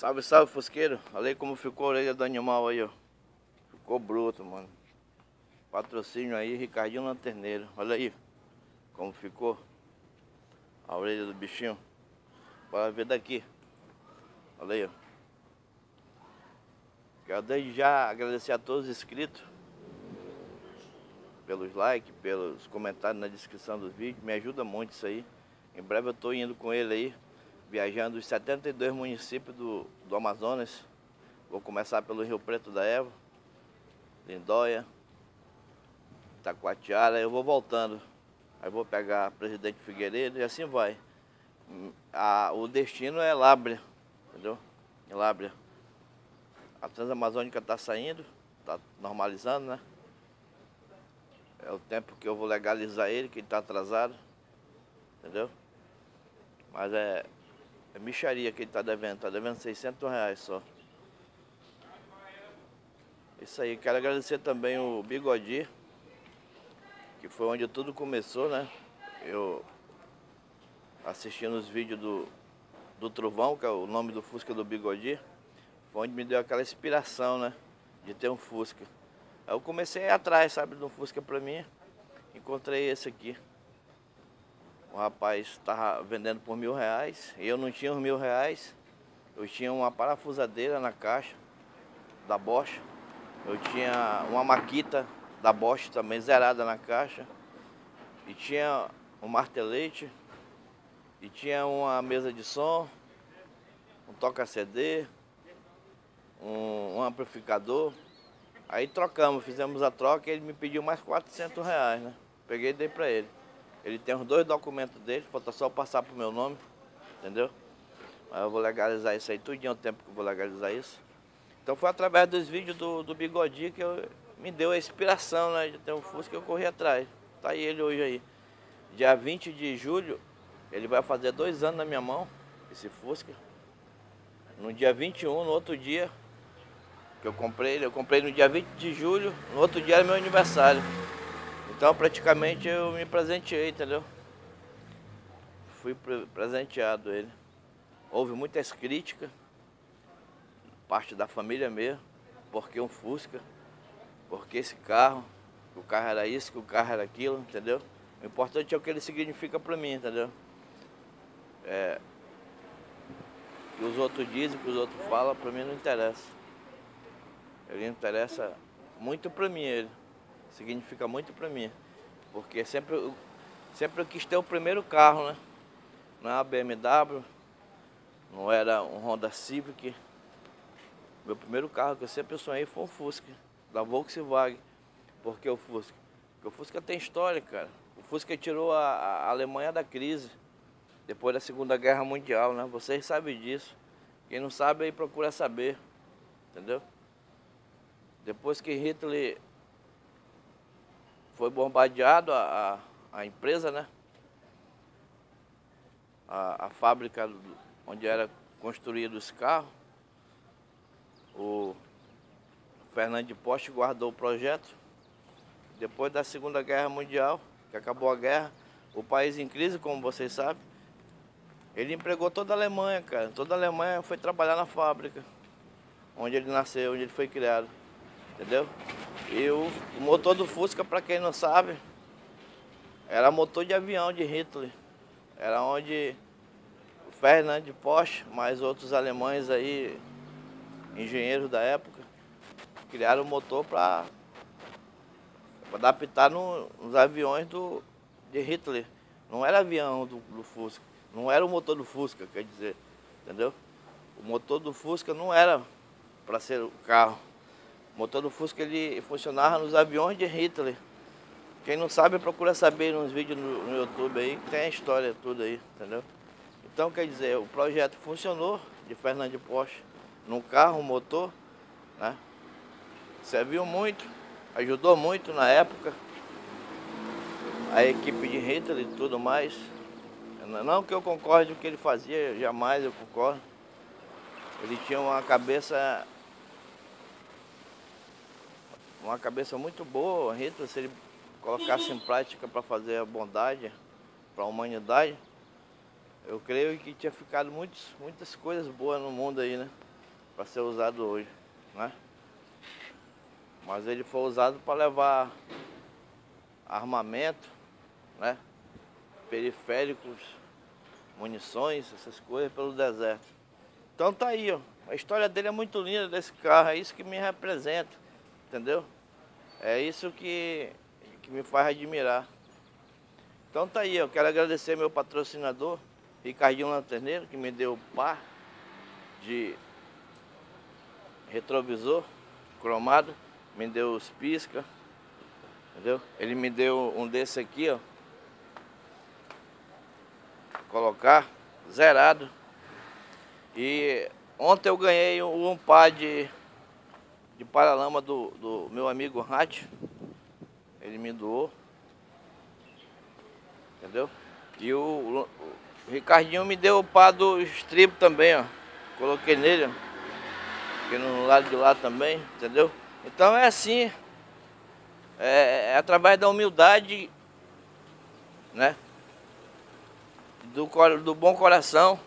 Salve, salve, fusqueiro. Olha aí como ficou a orelha do animal aí, ó. Ficou bruto, mano. Patrocínio aí, Ricardinho Lanterneiro. Olha aí como ficou a orelha do bichinho. Bora ver daqui. Olha aí, ó. Quero desde já agradecer a todos os inscritos pelos likes, pelos comentários na descrição do vídeo. Me ajuda muito isso aí. Em breve eu estou indo com ele aí viajando os 72 municípios do, do Amazonas. Vou começar pelo Rio Preto da Eva, Lindóia, Taquatiara, eu vou voltando. Aí vou pegar Presidente Figueiredo e assim vai. A, o destino é Lábrea, entendeu? Em Lábrea. A Transamazônica está saindo, está normalizando, né? É o tempo que eu vou legalizar ele, que ele está atrasado, entendeu? Mas é, é micharia que ele está devendo, está devendo 600 reais só. Isso aí, quero agradecer também o Bigodi, que foi onde tudo começou, né? Eu assistindo os vídeos do, do Trovão, que é o nome do Fusca do Bigodi, foi onde me deu aquela inspiração, né? De ter um Fusca. Aí eu comecei atrás, sabe, de um Fusca pra mim. Encontrei esse aqui. O rapaz estava vendendo por mil reais. Eu não tinha os mil reais. Eu tinha uma parafusadeira na caixa da Bosch. Eu tinha uma maquita da Bosch também zerada na caixa. E tinha um martelete. E tinha uma mesa de som. Um toca-CD. Um, um amplificador. Aí trocamos, fizemos a troca e ele me pediu mais 400 reais, né? Peguei e dei pra ele. Ele tem os dois documentos dele, falta só passar pro meu nome, entendeu? Mas eu vou legalizar isso aí, tudinho o tempo que eu vou legalizar isso. Então foi através dos vídeos do, do Bigodi que eu, me deu a inspiração, né, de ter um Fusca que eu corri atrás. Tá aí ele hoje aí. Dia 20 de julho, ele vai fazer dois anos na minha mão, esse Fusca. No dia 21, no outro dia, que eu comprei ele, eu comprei no dia 20 de julho, no outro dia era meu aniversário. Então praticamente eu me presenteei, entendeu? Fui presenteado ele. Houve muitas críticas, parte da família mesmo, porque um Fusca, porque esse carro, que o carro era isso, que o carro era aquilo, entendeu? O importante é o que ele significa para mim, entendeu? É, que os outros dizem, que os outros falam, para mim não interessa. Ele interessa muito para mim, ele significa muito para mim. Porque sempre, sempre eu quis ter o primeiro carro, né? Era BMW, não era um Honda Civic. Meu primeiro carro que eu sempre sonhei foi um Fusca, da Volkswagen. Por que o Fusca? Porque o Fusca tem história, cara. O Fusca tirou a, a Alemanha da crise, depois da Segunda Guerra Mundial, né? Vocês sabem disso. Quem não sabe aí procura saber, entendeu? Depois que Hitler foi bombardeado a, a, a empresa, né? A, a fábrica onde era construído os carros. O Fernando de Poste guardou o projeto. Depois da Segunda Guerra Mundial, que acabou a guerra, o país em crise, como vocês sabem, ele empregou toda a Alemanha, cara. Toda a Alemanha foi trabalhar na fábrica, onde ele nasceu, onde ele foi criado. Entendeu? E o, o motor do Fusca, para quem não sabe, era motor de avião de Hitler. Era onde o Fernand Porsche, mais outros alemães aí, engenheiros da época, criaram o motor para adaptar no, nos aviões do, de Hitler. Não era avião do, do Fusca, não era o motor do Fusca, quer dizer, entendeu? O motor do Fusca não era para ser o carro. O motor do Fusca ele funcionava nos aviões de Hitler. Quem não sabe procura saber nos vídeos no, no YouTube aí, tem a história tudo aí, entendeu? Então quer dizer, o projeto funcionou de Fernando Porsche no carro, motor, né? Serviu muito, ajudou muito na época. A equipe de Hitler e tudo mais. Não que eu concorde com o que ele fazia, jamais eu concordo. Ele tinha uma cabeça uma cabeça muito boa, Hitler, se ele colocasse em prática para fazer a bondade para a humanidade, eu creio que tinha ficado muitos, muitas coisas boas no mundo aí, né? para ser usado hoje, né? Mas ele foi usado para levar armamento, né? Periféricos, munições, essas coisas pelo deserto. Então tá aí, ó. A história dele é muito linda desse carro, é isso que me representa, entendeu? É isso que, que me faz admirar. Então tá aí, eu quero agradecer meu patrocinador, Ricardinho Lanterneiro, que me deu par de retrovisor cromado, me deu os pisca, entendeu? Ele me deu um desse aqui, ó. Colocar zerado. E ontem eu ganhei um par de, de paralama do, do meu amigo Rat. Ele me doou. Entendeu? E o, o Ricardinho me deu o par do strip também, ó. Coloquei nele, ó. Aqui no lado de lá também, entendeu? Então é assim. É, é através da humildade, né? Do, do bom coração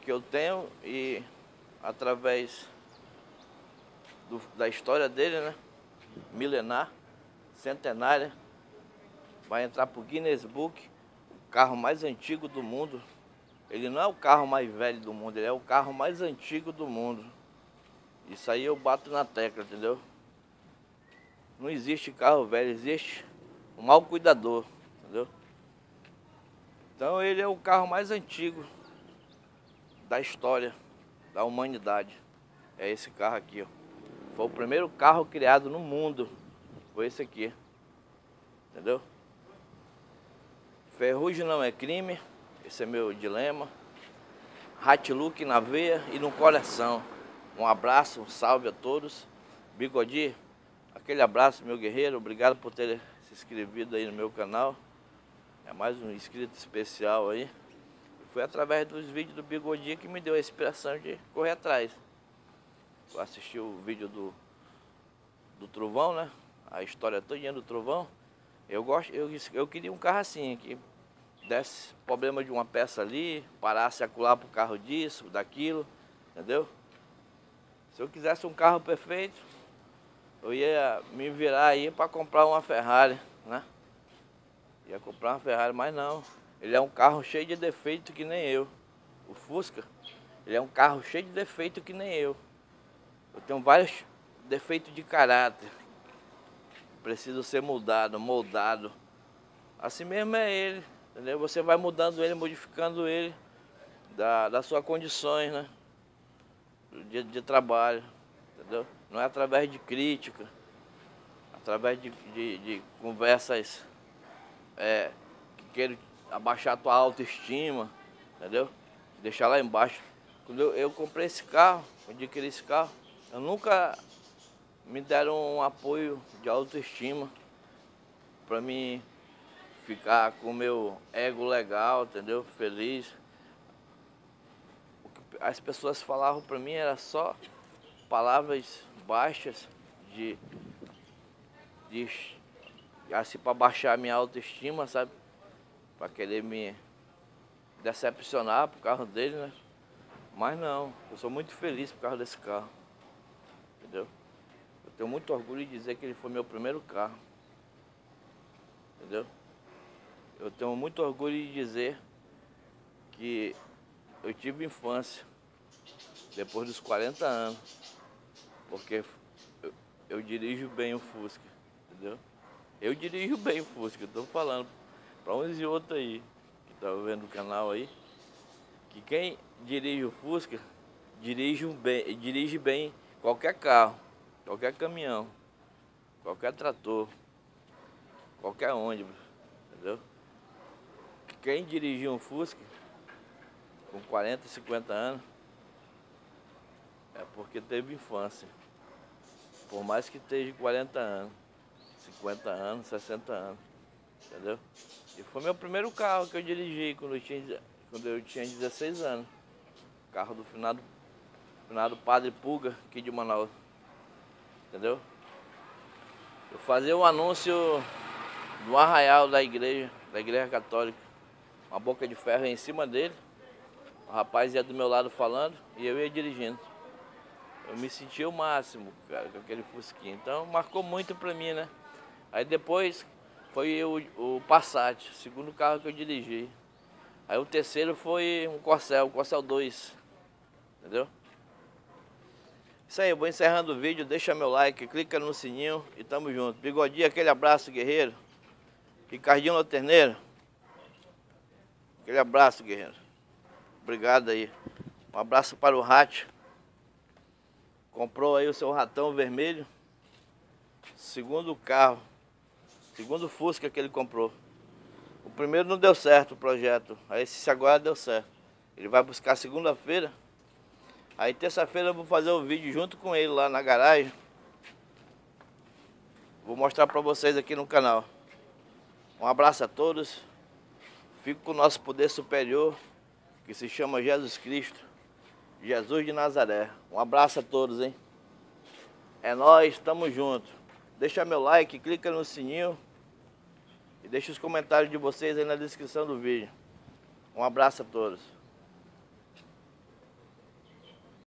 que eu tenho e através do, da história dele, né? Milenar, centenária, vai entrar para o Guinness Book, o carro mais antigo do mundo. Ele não é o carro mais velho do mundo, ele é o carro mais antigo do mundo. Isso aí eu bato na tecla, entendeu? Não existe carro velho, existe um mau cuidador, entendeu? Então ele é o carro mais antigo da história da humanidade. É esse carro aqui, ó. Foi o primeiro carro criado no mundo. Foi esse aqui. Entendeu? Ferrugem não é crime. Esse é meu dilema. Look na veia e no coração. Um abraço, um salve a todos. Bigodi, aquele abraço, meu guerreiro. Obrigado por ter se inscrevido aí no meu canal. É mais um inscrito especial aí. Foi através dos vídeos do Bigodi que me deu a inspiração de correr atrás. Eu assisti o vídeo do, do Trovão, né? A história toda do Trovão. Eu gosto, eu, eu queria um carro assim, que desse problema de uma peça ali, parasse acular para o carro disso, daquilo, entendeu? Se eu quisesse um carro perfeito, eu ia me virar aí para comprar uma Ferrari, né? Ia comprar uma Ferrari, mas não. Ele é um carro cheio de defeito que nem eu. O Fusca, ele é um carro cheio de defeito que nem eu. Eu tenho vários defeitos de caráter. Preciso ser mudado, moldado. Assim mesmo é ele. Entendeu? Você vai mudando ele, modificando ele da, das suas condições, né? De, de trabalho, entendeu? Não é através de crítica, através de, de, de conversas é, que queiram abaixar a tua autoestima, entendeu? Deixar lá embaixo. Quando eu, eu comprei esse carro, adquiri esse carro, eu nunca me deram um apoio de autoestima para mim ficar com o meu ego legal, entendeu? Feliz. O que as pessoas falavam para mim era só palavras baixas de, de assim para baixar a minha autoestima, sabe? Para querer me decepcionar por causa dele, né? Mas não, eu sou muito feliz por causa desse carro. Entendeu? Eu tenho muito orgulho de dizer que ele foi meu primeiro carro. Entendeu? Eu tenho muito orgulho de dizer que eu tive infância depois dos 40 anos, porque eu, eu dirijo bem o Fusca, entendeu? Eu dirijo bem o Fusca, estou falando para uns e outros aí, que tá vendo o canal aí, que quem dirige o Fusca dirige bem, dirige bem qualquer carro, qualquer caminhão, qualquer trator, qualquer ônibus, entendeu? Quem dirigiu um Fusca com 40, 50 anos é porque teve infância. Por mais que esteja 40 anos, 50 anos, 60 anos. Entendeu? Foi meu primeiro carro que eu dirigi quando eu tinha, quando eu tinha 16 anos. Carro do finado, finado Padre Puga, aqui de Manaus. Entendeu? Eu fazia um anúncio no arraial da igreja, da igreja católica uma boca de ferro em cima dele. O rapaz ia do meu lado falando e eu ia dirigindo. Eu me senti o máximo, cara, com aquele Fusquinha. Então marcou muito pra mim, né? Aí depois foi o, Passat, segundo carro que eu dirigi. Aí o terceiro foi um Corcel, o Corcel 2. Entendeu? Isso aí, eu vou encerrando o vídeo, deixa meu like, clica no sininho e tamo junto. Bigodinho, aquele abraço, guerreiro. Ricardinho Loterneiro. Aquele abraço, guerreiro. Obrigado aí. Um abraço para o Rat. Comprou aí o seu ratão vermelho. Segundo carro. Segundo Fusca que ele comprou. O primeiro não deu certo o projeto. Aí esse agora deu certo. Ele vai buscar segunda-feira. Aí terça-feira eu vou fazer o vídeo junto com ele lá na garagem. Vou mostrar para vocês aqui no canal. Um abraço a todos. Fico com o nosso poder superior, que se chama Jesus Cristo. Jesus de Nazaré. Um abraço a todos, hein? É nós, tamo junto. Deixa meu like, clica no sininho e deixa os comentários de vocês aí na descrição do vídeo. Um abraço a todos.